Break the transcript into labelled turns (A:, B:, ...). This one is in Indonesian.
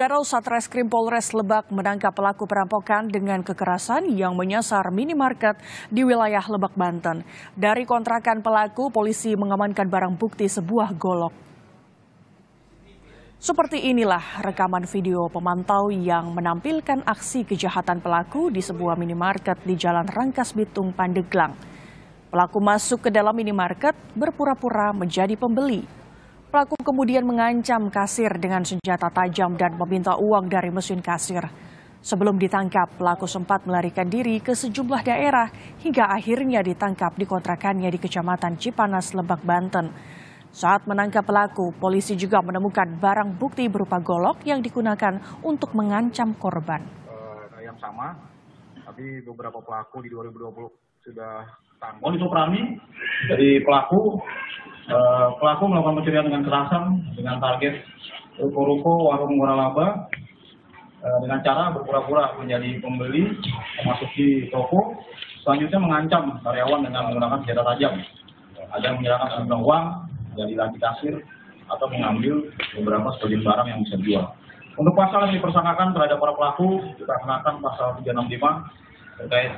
A: Darul Satreskrim Polres Lebak menangkap pelaku perampokan dengan kekerasan yang menyasar minimarket di wilayah Lebak, Banten. Dari kontrakan pelaku, polisi mengamankan barang bukti sebuah golok. Seperti inilah rekaman video pemantau yang menampilkan aksi kejahatan pelaku di sebuah minimarket di Jalan Rangkas Bitung, Pandeglang. Pelaku masuk ke dalam minimarket berpura-pura menjadi pembeli. Pelaku kemudian mengancam kasir dengan senjata tajam dan meminta uang dari mesin kasir. Sebelum ditangkap, pelaku sempat melarikan diri ke sejumlah daerah hingga akhirnya ditangkap di kontrakannya di Kecamatan Cipanas, Lebak, Banten. Saat menangkap pelaku, polisi juga menemukan barang bukti berupa golok yang digunakan untuk mengancam korban.
B: Uh, yang sama, tapi beberapa pelaku di 2020 sudah tanggung.
C: Modus operandi dari pelaku Eh, pelaku melakukan pencurian dengan kerasan dengan target ruko-ruko warung waralaba uh, dengan cara berpura-pura menjadi pembeli memasuki toko selanjutnya mengancam karyawan dengan menggunakan senjata tajam agar menyerahkan sejumlah uang dari lagi kasir atau mengambil beberapa sebagian barang yang bisa dijual. Untuk pasal yang dipersangkakan terhadap para pelaku kita kenakan pasal 365 terkait